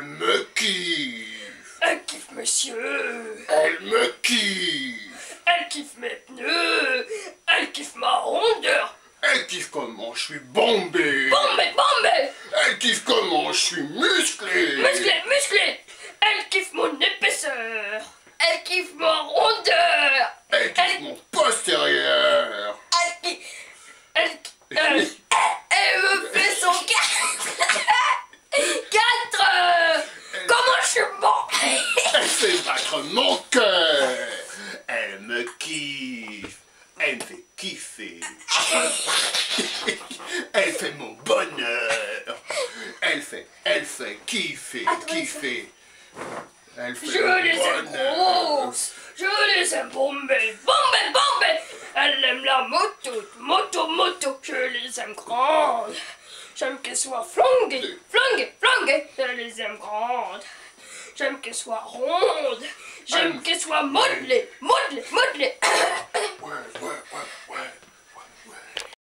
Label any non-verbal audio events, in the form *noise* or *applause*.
Elle me kiffe. Elle kiffe monsieur. Elle me kiffe. Elle kiffe mes pneus. Elle kiffe ma rondeur. Elle kiffe comment je suis bombé. Bombé, bombé. Elle kiffe comment je suis musclé. Musclé, musclé. Elle kiffe mon épaisseur. Elle kiffe ma rondeur. Elle kiffe mon postérieur. Elle kiffe... Elle... Elle, elle me fait son 4 4 Comment je suis bon Elle fait battre mon cœur. Elle me kiffe. Elle me fait kiffer. *laughs* Elle fait mon bonheur. Elle fait, elle fait kiffer, kiffer. Elle fait Je les aime grosses Je les aime bombées Bombées, bombées Elle aime la moto Moto, moto Je les aime grandes J'aime qu'elles soient flanguées Flanguées, flanguées Je les aime grandes J'aime qu'elles soient rondes J'aime soient modelées Modelées, modelées